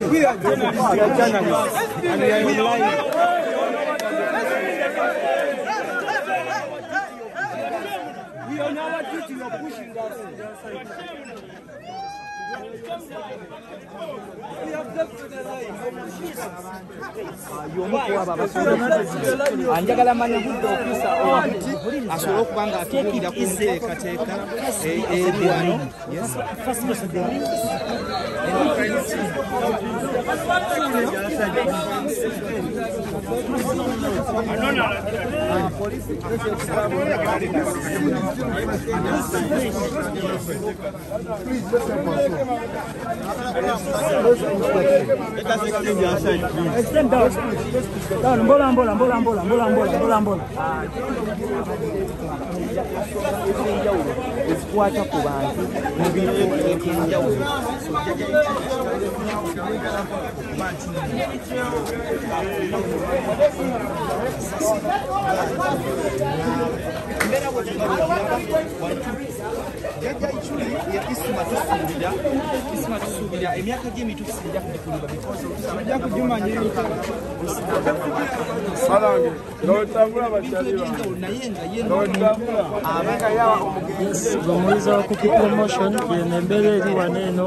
We are journalists. We are journalists. And we are online. We on our duty. You are pushing us. Anjagala manya budde okisa asobole okuba nga atubuulira ku nteekateeka eri Extend down. Down, bola, bola, bola, bola, bola, bola, jajja ikyuli ekisima tusuubira ekisima tusuubira emyaka gy'emitu tusinja kugikulirwa bikozi ojja kugimanyaolange notambula bakyaliwanaye nga yeomuyizi wa kuki promotion yenembeera eri wano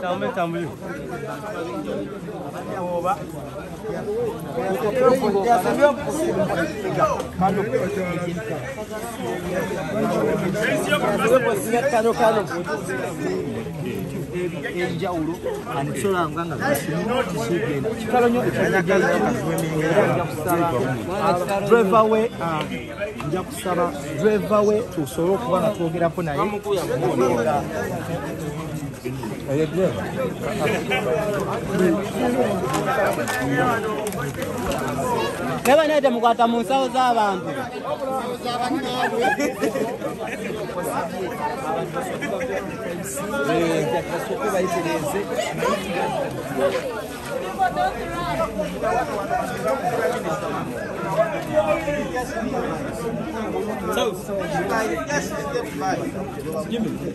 Tambule tambule. Oba. Kano kano. Enjawulo anisobola nga nga kisiigenda kitalo nnyo ekyokugezaera driver we uh, nja kusaba driver we tusobole okuba nga twogerako naye Elle est bien. Ne bannaye temukwata mu nsawo z'abantu. Don't run. So, Yes, Give me.